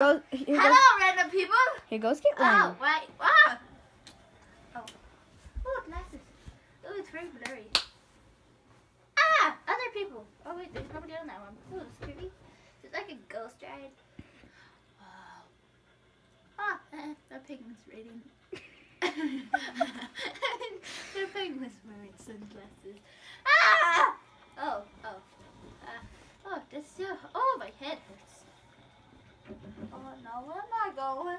Here, goes, Hello, random people. here goes Kaitlyn. Oh, wait. Ah. Oh. Oh, glasses. Oh, it's very blurry. Ah, other people. Oh wait, there's nobody on that one. Oh, it's creepy. It's like a ghost ride. Wow. Ah, eh, the penguin's rating. the penguin's wearing sunglasses. Ah! Oh, oh. Uh, oh, this. Uh, oh, my head. Oh no, where am I going?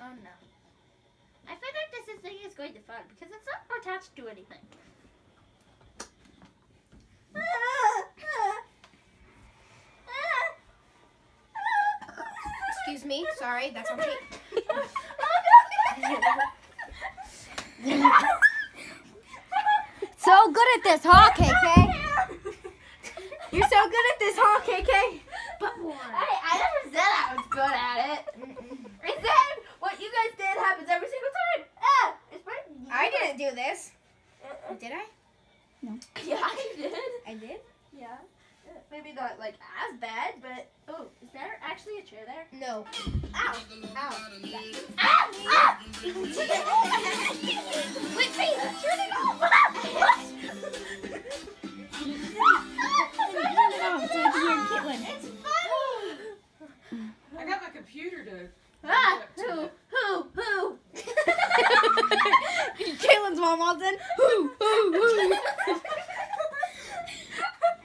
Oh no. I feel like this thing is going to fall because it's not attached to anything. Excuse me. Sorry, that's on tape. So good at this, huh, KK? You're so good at this, huh, KK? But more. I I was good at it. I said what you guys did happens every single time. Ah, it's pretty. I didn't do this. Did I? No. Yeah, I did. I did. Yeah. Maybe not like as bad, but oh, is there actually a chair there? No. Ow! Ow. Ah! Ah! Wait, please, turn it off! What? It's fun. I got my computer to. Ah, mom walks in. Hoo, hoo, hoo.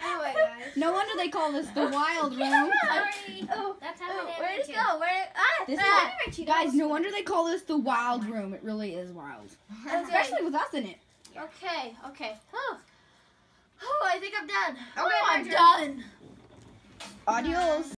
Oh my. No wonder they call this the wild room. Sorry. Oh, That's how oh, it where'd it go? Where? Ah, This ah. is, guys, no wonder they call this the wild room. It really is wild. Especially with us in it. Okay, okay. Oh, oh, I think I'm done. Okay, oh, my I'm turn. done. Adios.